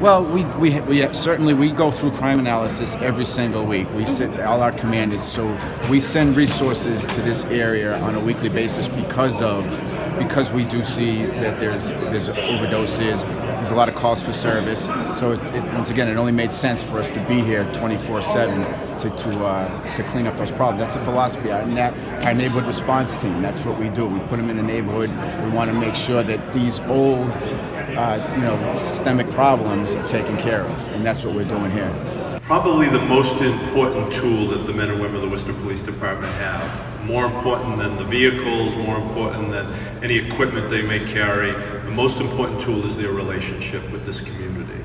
Well, we, we, we certainly we go through crime analysis every single week. We sit all our commanders, so we send resources to this area on a weekly basis because of because we do see that there's there's overdoses, there's a lot of calls for service. So it, it, once again, it only made sense for us to be here 24/7 to to uh, to clean up those problems. That's the philosophy. Our, our neighborhood response team. That's what we do. We put them in the neighborhood. We want to make sure that these old, uh, you know, systemic problems are taken care of, and that's what we're doing here. Probably the most important tool that the men and women of the Worcester Police Department have more important than the vehicles, more important than any equipment they may carry. The most important tool is their relationship with this community.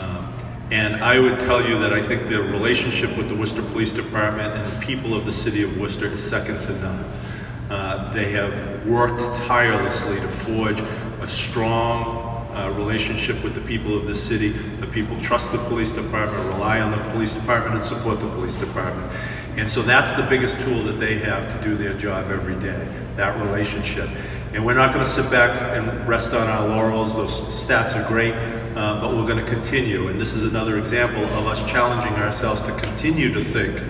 Um, and I would tell you that I think the relationship with the Worcester Police Department and the people of the city of Worcester is second to none. Uh, they have worked tirelessly to forge a strong uh, relationship with the people of the city. The people trust the police department, rely on the police department, and support the police department. And so that's the biggest tool that they have to do their job every day, that relationship. And we're not going to sit back and rest on our laurels. Those stats are great, uh, but we're going to continue. And this is another example of us challenging ourselves to continue to think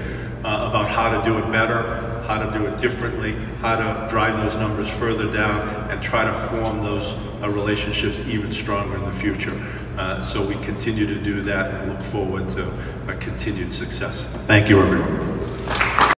uh, about how to do it better, how to do it differently, how to drive those numbers further down, and try to form those uh, relationships even stronger in the future. Uh, so we continue to do that and look forward to a continued success. Thank you, everyone.